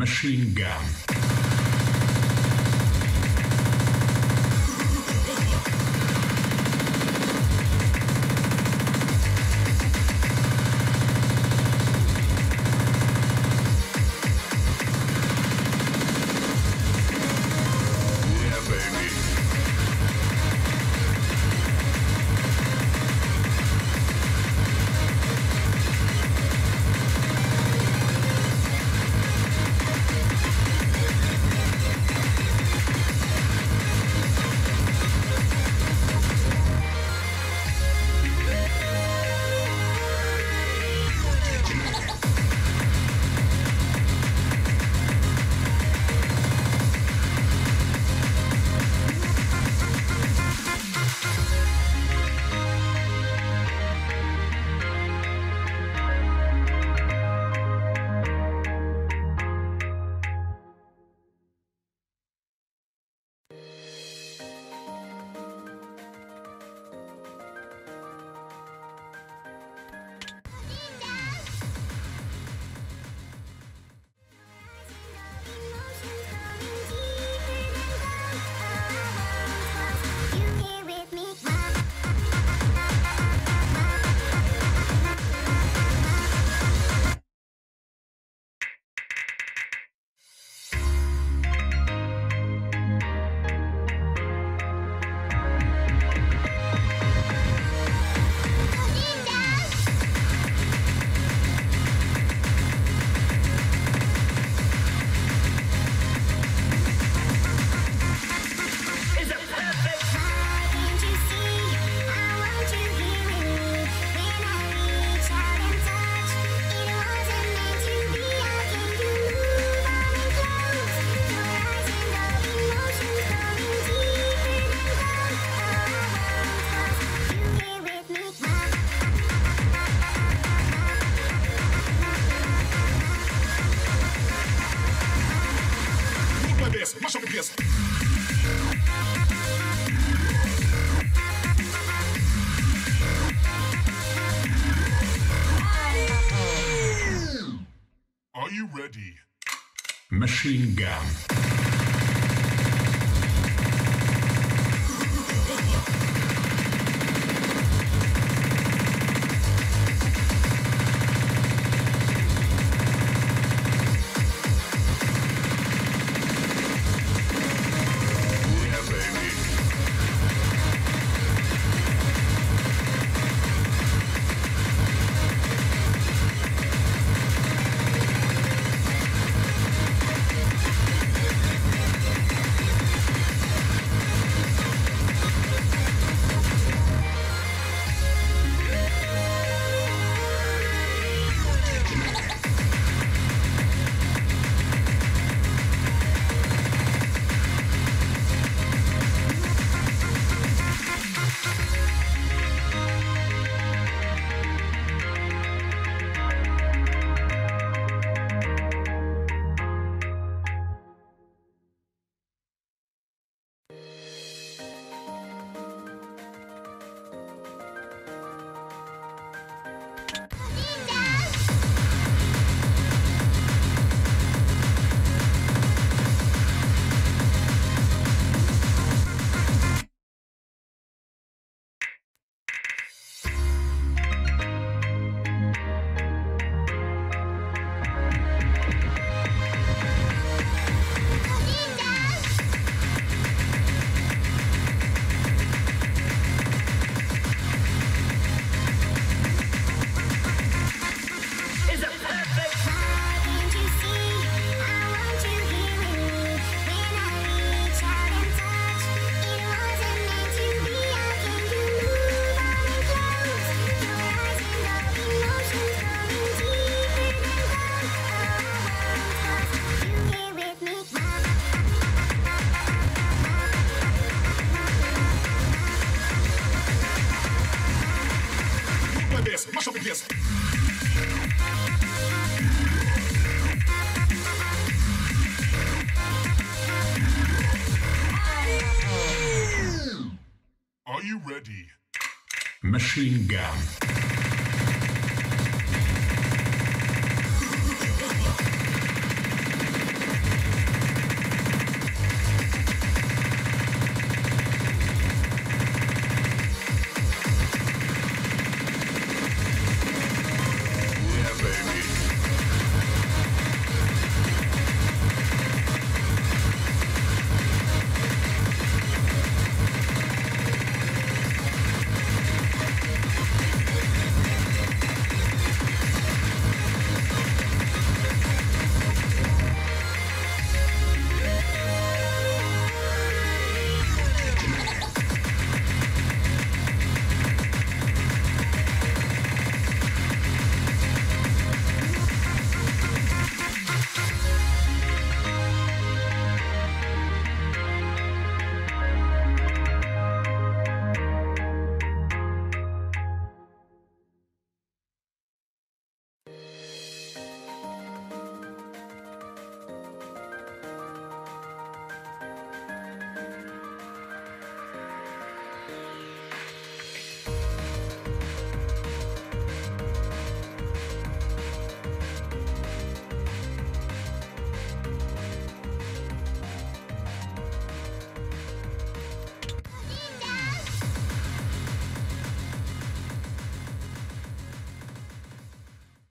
Machine gun. You ready? Machine gun. Place. Are you ready? Machine gun.